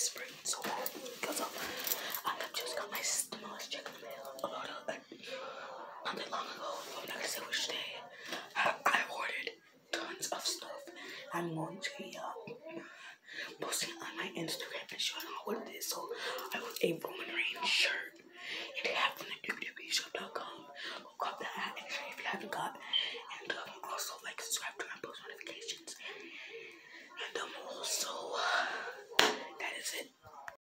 whispering so bad because um, I have just got my stimulus check in the mail about uh, a, not that long ago. I'm not gonna say which day. I, I ordered tons of stuff. I'm going to be uh, posting on my Instagram and showing off what it is. So I was a Roman Reigns shirt. It happened at www.shop.com. Go grab that hat. Actually, if you haven't got